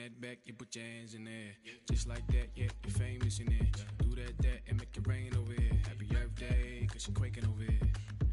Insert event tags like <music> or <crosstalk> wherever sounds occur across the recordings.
That back, you put your hands in there. Just like that, yeah, you're famous in there. Do that, that, and make it rain over here. Happy Earth Day, cause you're quaking over here.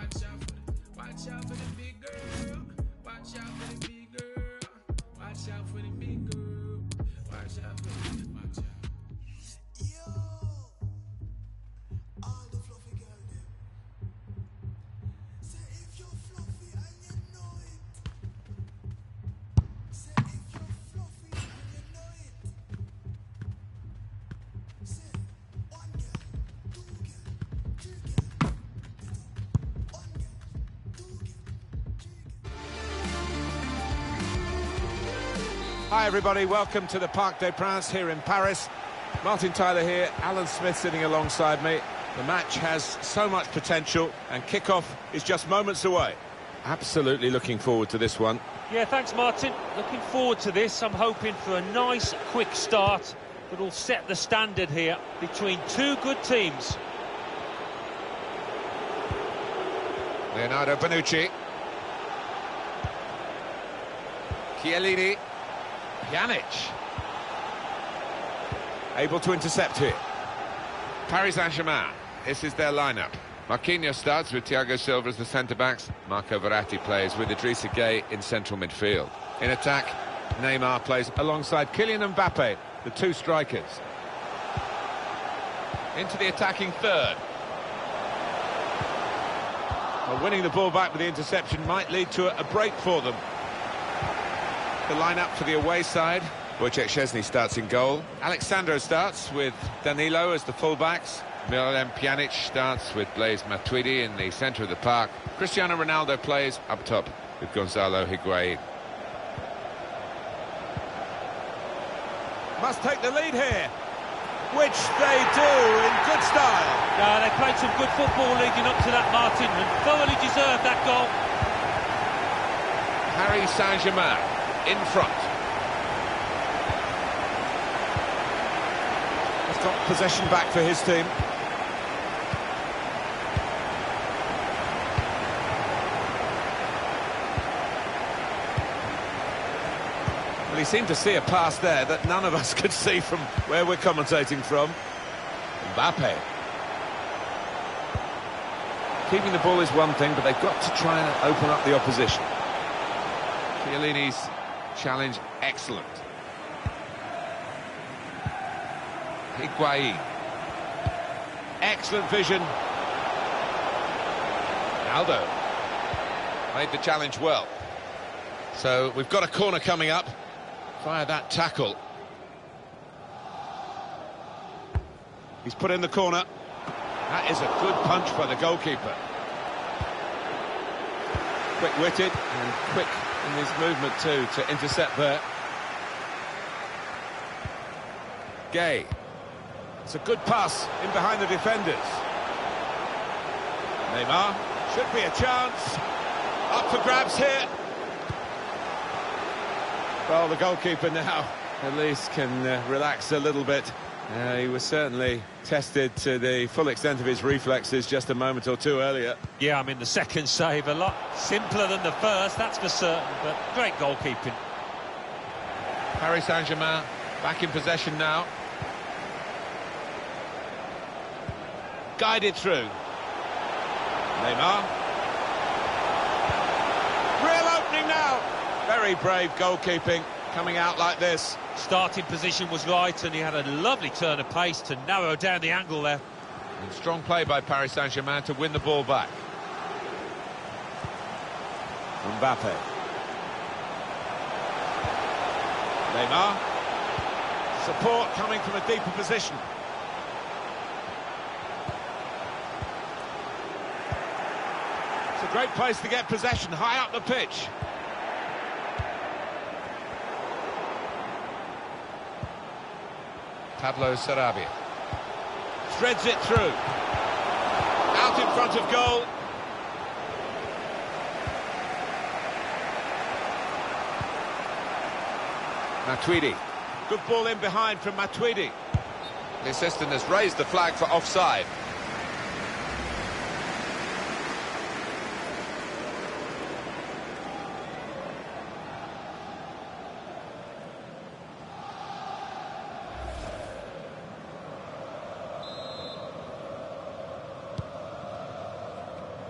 Watch out for the. Watch out for the big girl. Watch out for the big girl. Watch out for the big girl. Watch out for the. Hi, everybody. Welcome to the Parc des Princes here in Paris. Martin Tyler here, Alan Smith sitting alongside me. The match has so much potential, and kickoff is just moments away. Absolutely looking forward to this one. Yeah, thanks, Martin. Looking forward to this. I'm hoping for a nice, quick start that will set the standard here between two good teams. Leonardo Bonucci. Chiellini. Pjanic. Able to intercept here. Paris Saint-Germain. This is their lineup. Marquinhos starts with Thiago Silva as the centre-backs. Marco Verratti plays with Idrissa Gueye in central midfield. In attack, Neymar plays alongside Kylian Mbappe, the two strikers. Into the attacking third. Well, winning the ball back with the interception might lead to a break for them. The lineup for the away side. Wojciech Szczesny starts in goal. Alex Sandro starts with Danilo as the fullbacks. Miralem Pjanic starts with Blaise Matuidi in the centre of the park. Cristiano Ronaldo plays up top with Gonzalo Higuain. Must take the lead here, which they do in good style. Yeah, they played some good football leading up to that, Martin, and thoroughly deserved that goal. Paris Saint-Germain in front. He's got possession back for his team. Well, he seemed to see a pass there that none of us <laughs> could see from where we're commentating from. Mbappe. Keeping the ball is one thing, but they've got to try and open up the opposition. Chiellini's challenge excellent. Higuain. Excellent vision. Aldo. Made the challenge well. So we've got a corner coming up. Fire that tackle. He's put in the corner. That is a good punch by the goalkeeper. Quick-witted and quick in his movement too to intercept there. Gueye. It's a good pass in behind the defenders. Neymar. Should be a chance. Up for grabs here. Well, the goalkeeper now at least can uh, relax a little bit. Uh, he was certainly tested to the full extent of his reflexes just a moment or two earlier. Yeah, I mean, the second save, a lot simpler than the first, that's for certain, but great goalkeeping. Paris Saint-Germain back in possession now. Guided through. Neymar. Real opening now. Very brave goalkeeping coming out like this. Starting position was right, and he had a lovely turn of pace to narrow down the angle there. And strong play by Paris Saint-Germain to win the ball back. Mbappe. Neymar. Support coming from a deeper position. It's a great place to get possession, high up the pitch. Pablo Sarabia. Threads it through. Out in front of goal. Matuidi. Good ball in behind from Matuidi. The assistant has raised the flag for offside.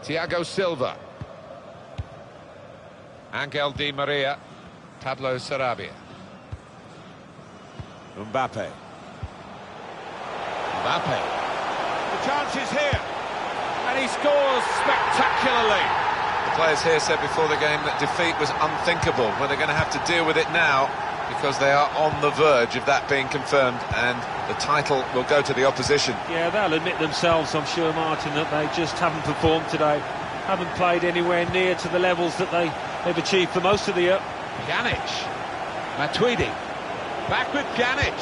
Thiago Silva. Angel Di Maria. Pablo Sarabia. Mbappe. Mbappe. The chance is here. And he scores spectacularly. The players here said before the game that defeat was unthinkable, Well, they're going to have to deal with it now because they are on the verge of that being confirmed and the title will go to the opposition. Yeah, they'll admit themselves, I'm sure, Martin, that they just haven't performed today. Haven't played anywhere near to the levels that they, they've achieved for most of the year. Pjanic. Matuidi. Back with Pjanic.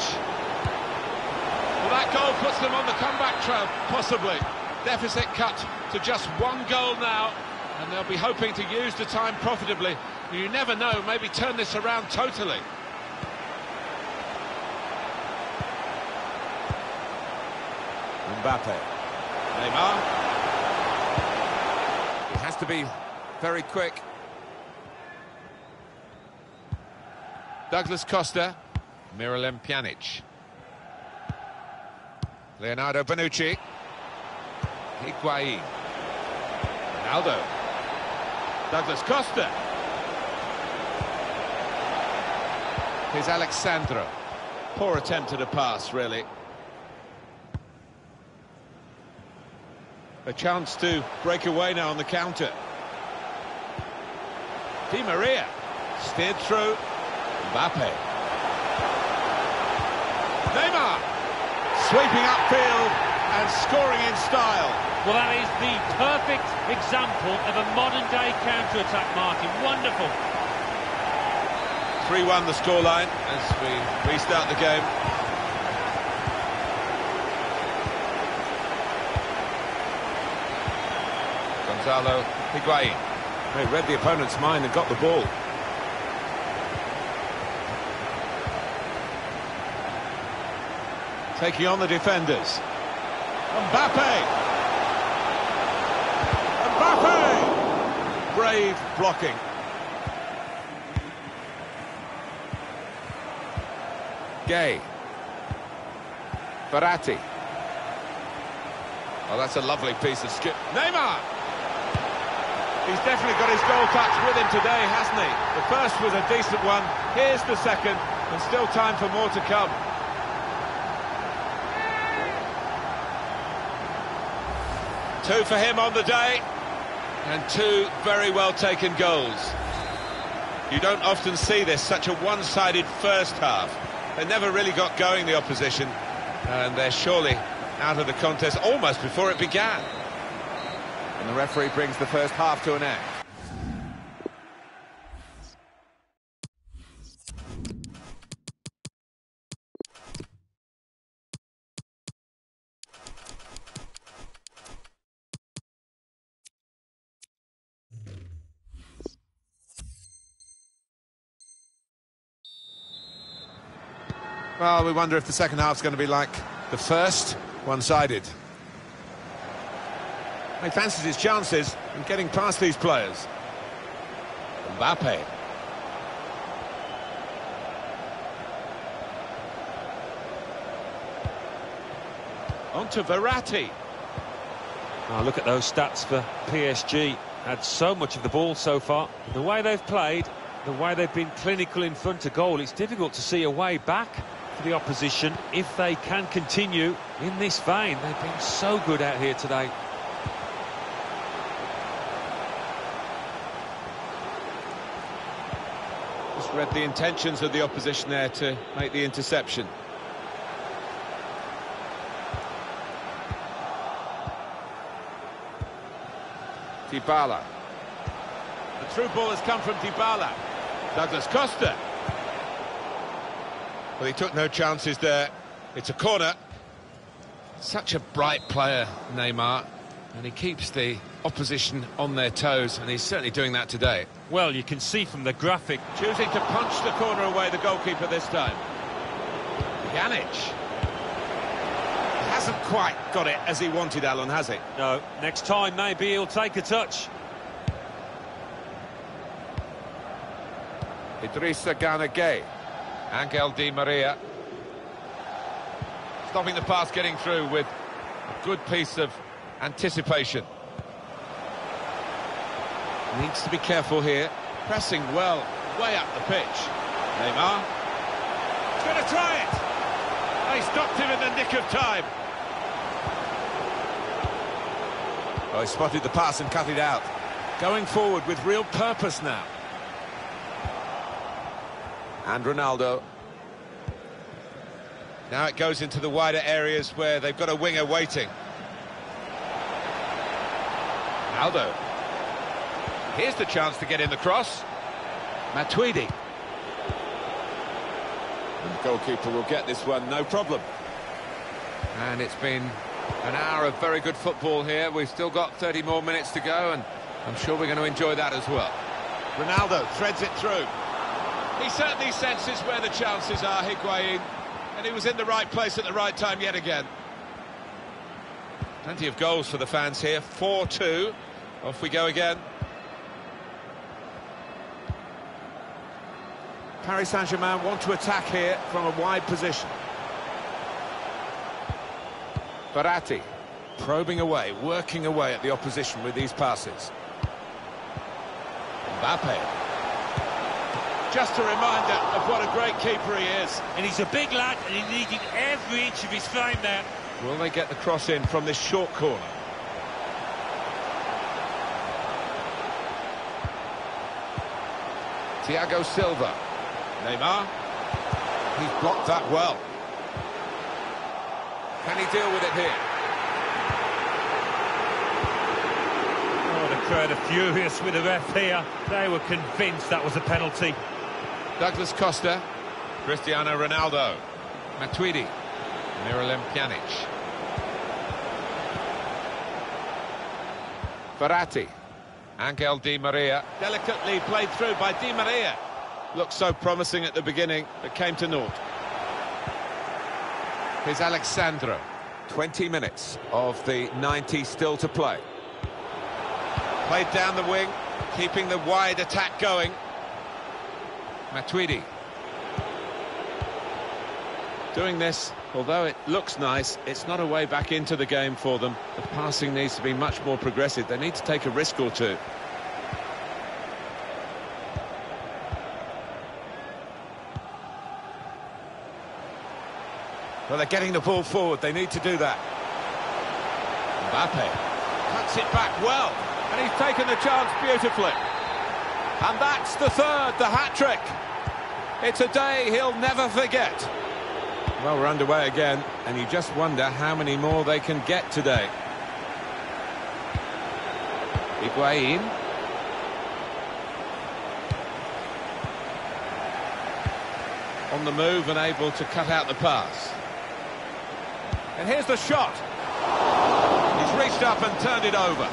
Well, that goal puts them on the comeback trail, possibly. Deficit cut to just one goal now, and they'll be hoping to use the time profitably. You never know, maybe turn this around totally. Mbappe. Neymar. He has to be very quick. Douglas Costa. Miralem Pjanic. Leonardo Bonucci. Higuain. Ronaldo. Douglas Costa. Here's Alex Sandro. Poor attempt at a pass, really. A chance to break away now on the counter. Di Maria. Steered through. Mbappe. Neymar. Sweeping upfield and scoring in style. Well, that is the perfect example of a modern-day counter-attack, Martin. Wonderful. 3-1 the scoreline as we restart the game. Gonzalo Higuain. They read the opponent's mind and got the ball. Taking on the defenders. Mbappe! Mbappe! Brave blocking. Gueye. Verratti. Oh, that's a lovely piece of skip. Neymar! He's definitely got his goal touch with him today, hasn't he? The first was a decent one. Here's the second, and still time for more to come. Two for him on the day, and two very well taken goals. You don't often see this, such a one-sided first half. They never really got going, the opposition, and they're surely out of the contest almost before it began. And the referee brings the first half to an end. Well, we wonder if the second half's going to be like the first, one-sided. He fancies his chances in getting past these players. Mbappe. On to Verratti. Oh, look at those stats for PSG. Had so much of the ball so far. The way they've played, the way they've been clinical in front of goal, it's difficult to see a way back for the opposition if they can continue in this vein. They've been so good out here today. Read the intentions of the opposition there to make the interception. Dybala. The through ball has come from Dybala. Douglas Costa. Well, he took no chances there. It's a corner. Such a bright player, Neymar. And he keeps the opposition on their toes, and he's certainly doing that today. Well, you can see from the graphic. Choosing to punch the corner away, the goalkeeper this time. Pjanic. Hasn't quite got it as he wanted, Alan, has he? No, next time maybe he'll take a touch. Idrissa Gana Gueye. Angel Di Maria. Stopping the pass getting through with a good piece of anticipation. Needs to be careful here. Pressing well, way up the pitch. Neymar. He's going to try it. They stopped him in the nick of time. Oh, he spotted the pass and cut it out. Going forward with real purpose now. And Ronaldo. Now it goes into the wider areas where they've got a winger waiting. Ronaldo. Here's the chance to get in the cross. Matuidi. And the goalkeeper will get this one, no problem. And it's been an hour of very good football here. We've still got 30 more minutes to go, and I'm sure we're going to enjoy that as well. Ronaldo threads it through. He certainly senses where the chances are, Higuain, and he was in the right place at the right time yet again. Plenty of goals for the fans here, 4-2. Off we go again. Paris Saint-Germain want to attack here from a wide position. Verratti probing away, working away at the opposition with these passes. Mbappe. Just a reminder of what a great keeper he is. And he's a big lad and he needed every inch of his frame there. Will they get the cross in from this short corner? Thiago Silva. Neymar. He's blocked that well. Can he deal with it here? Oh, the crowd are furious with the ref here. They were convinced that was a penalty. Douglas Costa. Cristiano Ronaldo. Matuidi. Miralem Pjanic. Verratti. Angel Di Maria. Delicately played through by Di Maria. Looked so promising at the beginning, but came to naught. Here's Alex Sandro. 20 minutes of the 90 still to play. Played down the wing, keeping the wide attack going. Matuidi. Doing this, although it looks nice, it's not a way back into the game for them. The passing needs to be much more progressive. They need to take a risk or two. Well, they're getting the ball forward. They need to do that. Mbappe cuts it back well, and he's taken the chance beautifully. And that's the third, the hat-trick. It's a day he'll never forget. Well, we're underway again, and you just wonder how many more they can get today. Higuain. On the move and able to cut out the pass. And here's the shot. He's reached up and turned it over.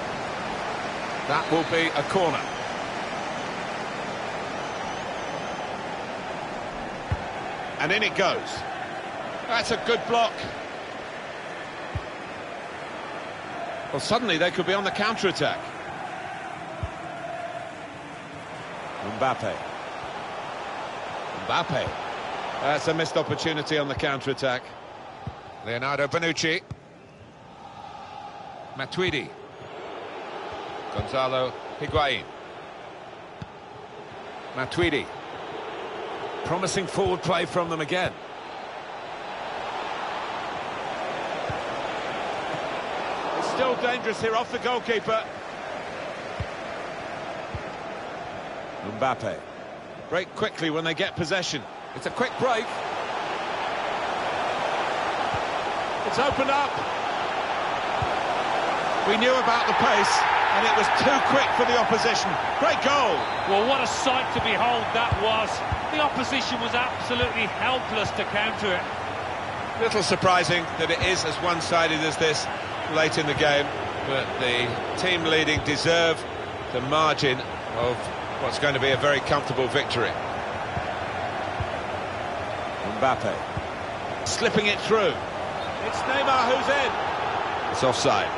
That will be a corner. And in it goes. That's a good block. Well, suddenly they could be on the counter-attack. Mbappe. Mbappe. That's a missed opportunity on the counter-attack. Leonardo Bonucci. Matuidi. Gonzalo Higuain. Matuidi. Promising forward play from them again. Still dangerous here off the goalkeeper. Mbappe. Break quickly when they get possession. It's a quick break. It's opened up. We knew about the pace, and it was too quick for the opposition. Great goal. Well, what a sight to behold that was. The opposition was absolutely helpless to counter it. Little surprising that it is as one-sided as this late in the game, but the team leading deserve the margin of what's going to be a very comfortable victory. Mbappe slipping it through. It's Neymar who's in. It's offside.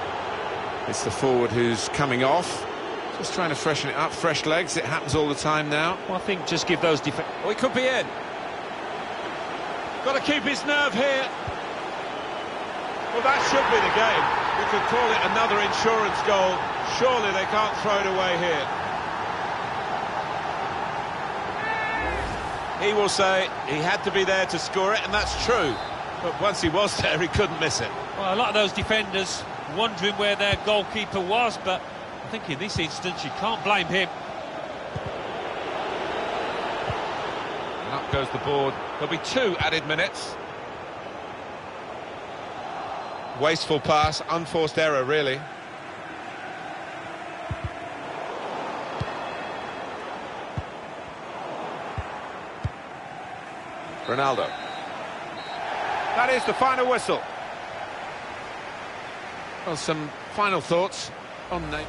It's the forward who's coming off. Just trying to freshen it up, fresh legs. It happens all the time now. Well, I think just give those def Oh, he could be in. Got to keep his nerve here. Well, that should be the game. We could call it another insurance goal. Surely they can't throw it away here. He will say he had to be there to score it, and that's true. But once he was <laughs> there, he couldn't miss it. Well, a lot of those defenders wondering where their goalkeeper was, but I think in this instance you can't blame him. And up goes the board. There'll be two added minutes. Wasteful pass, unforced error, really. Ronaldo. That is the final whistle. Well, some final thoughts on Nate.